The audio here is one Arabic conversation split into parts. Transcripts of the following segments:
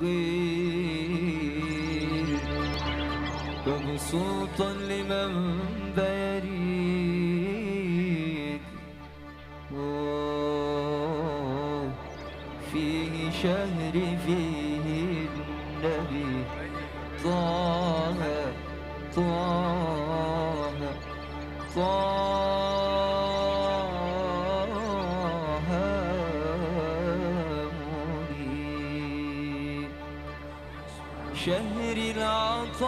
خير مبسوطا لمن بيريد شهر العطاء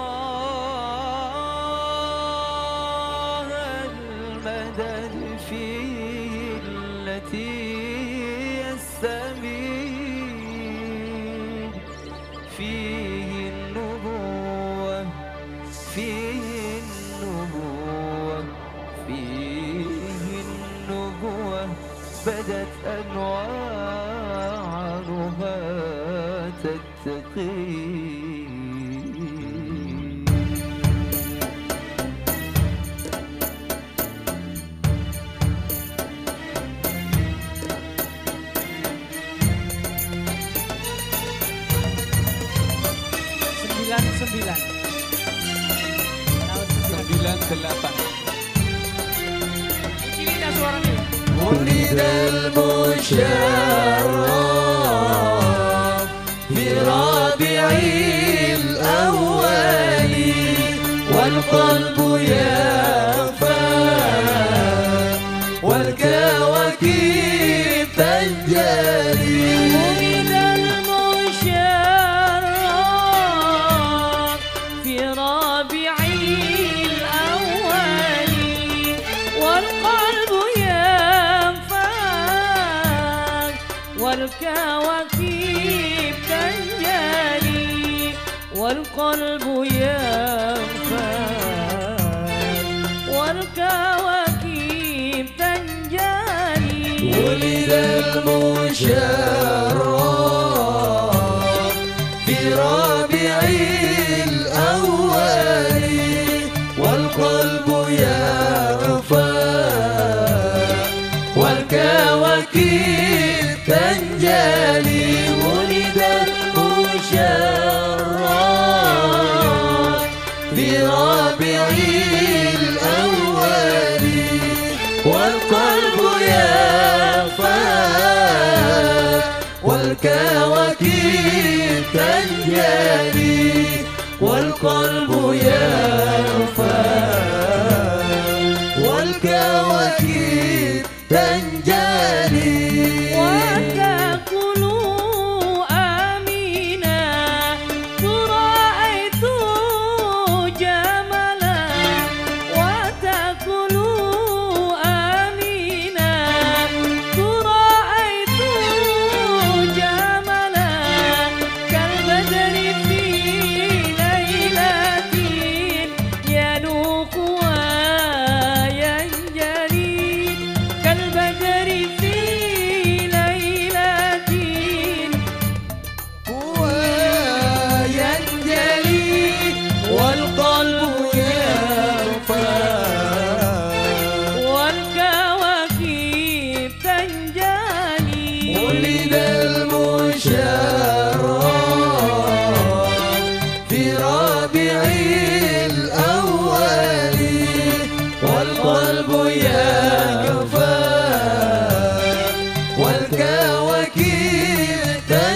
المدد فيه التي يستمر. del müşerref قلبه يغفل والكواكب تنجلي ولد المشارك كواكب تنجلي والقلب يرفع. والكواكب تنجلي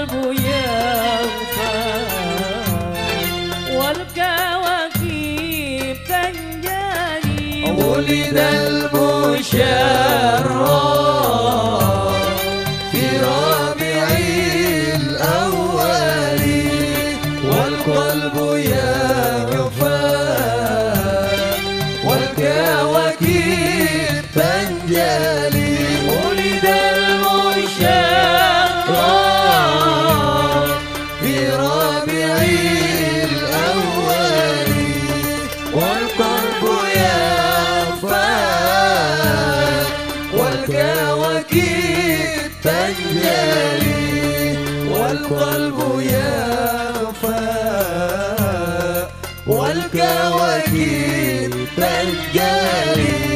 القلب يغفى ولد المشرف. الأجيال والقلب يرفع والكواكب تجاري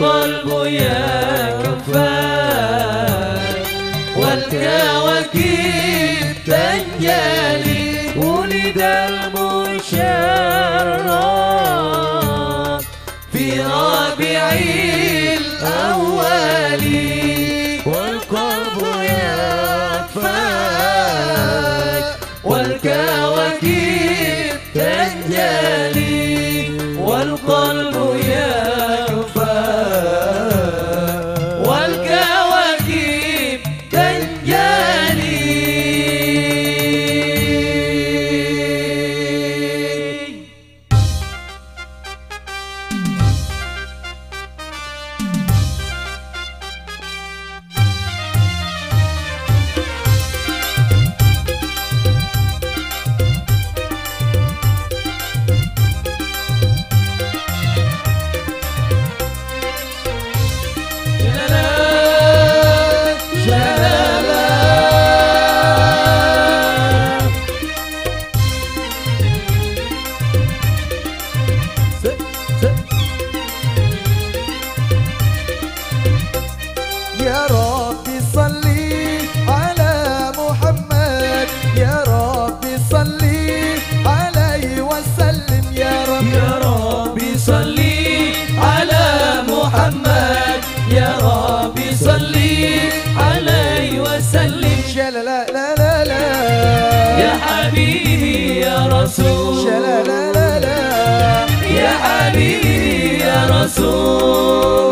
قلبه يا كفاك والكواكب تنجلي ولد المشرف في ربيع الأولين صلي على محمد. يا ربي صلي عليه وسلم. لا لا لا لا لا يا حبيبي يا رسول. لا لا لا لا. يا حبيبي يا رسول.